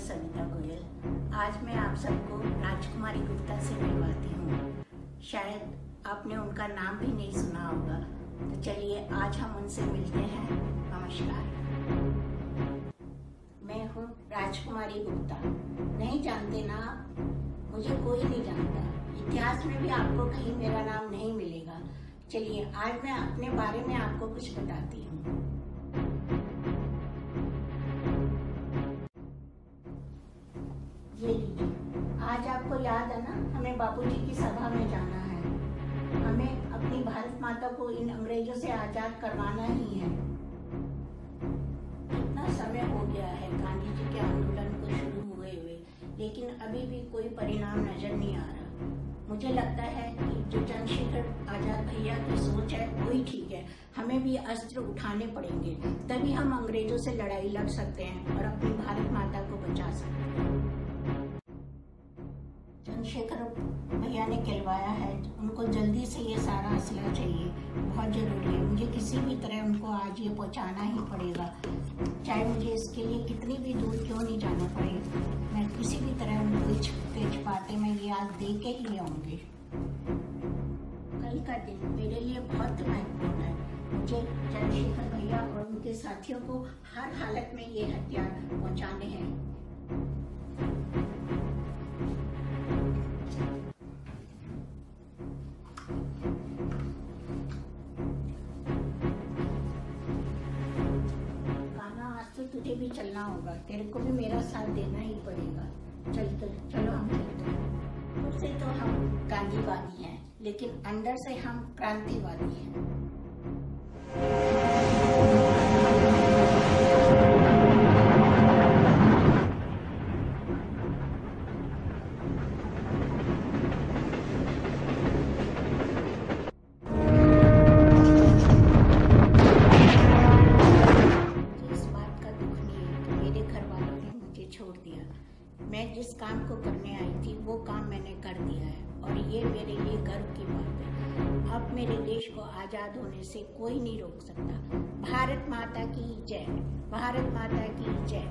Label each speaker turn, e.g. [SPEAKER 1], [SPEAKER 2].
[SPEAKER 1] सविता गोयल। आज मैं आप सबको राजकुमारी गुप्ता से मिलवाती हूँ। शायद आपने उनका नाम भी नहीं सुना होगा। तो चलिए, आज हम उनसे मिलते हैं। नमस्कार। मैं हूँ राजकुमारी गुप्ता। नहीं जानते ना मुझे कोई नहीं जानता। इतिहास में भी आपको कहीं मेरा नाम नहीं मिलेगा। चलिए, आज मैं अपने बारे में आपको कुछ बताती हूँ। ये लीजिए। आज आपको याद है ना, हमें बापूजी की सभा में जाना है। हमें अपनी भारत माता को इन अंग्रेज़ों से आज़ाद करवाना ही है। कितना समय हो गया है गांधी जी के आंदोलन को शुरू हुए हुए, लेकिन अभी भी कोई परिणाम नज़र नहीं आ रहा। मुझे लगता है कि जो चंद्रशेखर आज़ाद भैया की सोच है, वही ठीक है। हमें भी अस्त्र उठाने पड़ेंगे, तभी हम अंग्रेज़ों से लड़ाई लड़ सकते हैं और अपनी भारत माता चंद्रशेखर भैया ने कहलवाया है, उनको जल्दी से ये सारा असला चाहिए, बहुत ज़रूरी है। मुझे किसी भी तरह उनको आज ये पहुंचाना ही पड़ेगा। चाहे मुझे इसके लिए कितनी भी दूर क्यों नहीं जाना पड़े, मैं किसी भी तरह उनको तेज पाते मैं ये आज दे के ही आऊँगी। कल का दिन मेरे लिए बहुत महत्वपूर्ण है। मुझे चंद्रशेखर भैया और उनके साथियों को हर हालत में ये हथियार पहुँचाने हैं। तो भी चलना होगा। तेरे को भी मेरा साथ देना ही पड़ेगा। चल तो चलो हम चलते हैं। से तो हम गांधीवादी हैं, लेकिन अंदर से हम क्रांतिवादी हैं। छोड़ दिया। मैं जिस काम को करने आई थी, वो काम मैंने कर दिया है। और ये मेरे लिए गर्व की बात है। अब मेरे देश को आज़ाद होने से कोई नहीं रोक सकता। भारत माता की जय। भारत माता की जय।